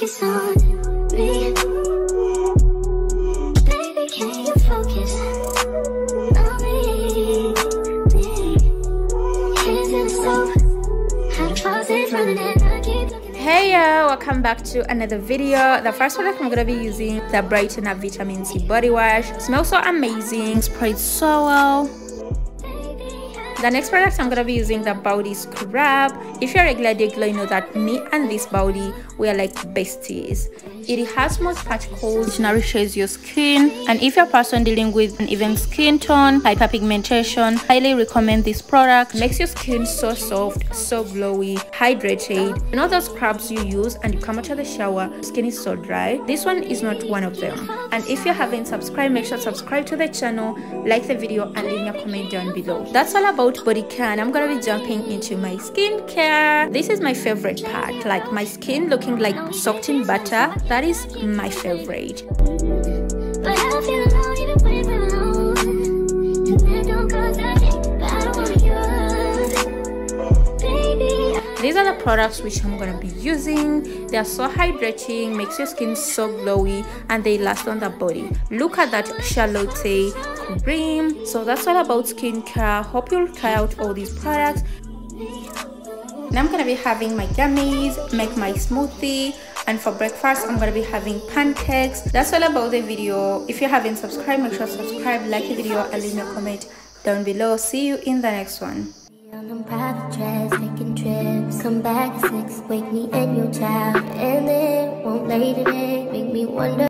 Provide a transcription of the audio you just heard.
focus on me? Baby, can you focus on me? Running hey yo! welcome back to another video the first product i'm gonna be using the brighten up vitamin c body wash smells so amazing sprayed so well the next product i'm gonna be using the body scrub. If you're a regular day you know that me and this body we are like besties. It has most particles which nourishes your skin. And if you're a person dealing with an even skin tone hyperpigmentation highly recommend this product. Makes your skin so soft so glowy hydrated. You know those scrubs you use and you come out of the shower skin is so dry? This one is not one of them. And if you haven't subscribed make sure to subscribe to the channel like the video and leave me a comment down below. That's all about body care and i'm gonna be jumping into my skincare. This is my favorite part like my skin looking like soaked in butter. That is my favorite these are the products which i'm to be using. They are so hydrating makes your skin so glowy and they last on the body. Look at that charlotte cream. So that's all about skincare. Hope you'll try out all these products. Now i'm gonna be having my gummies make my smoothie and for breakfast i'm gonna be having pancakes. That's all about the video. If you haven't subscribed make sure to subscribe like the video and leave me a comment down below. See you in the next one on private jets, taking trips. Come back at six, wake me and your child And it won't lay today, make me wonder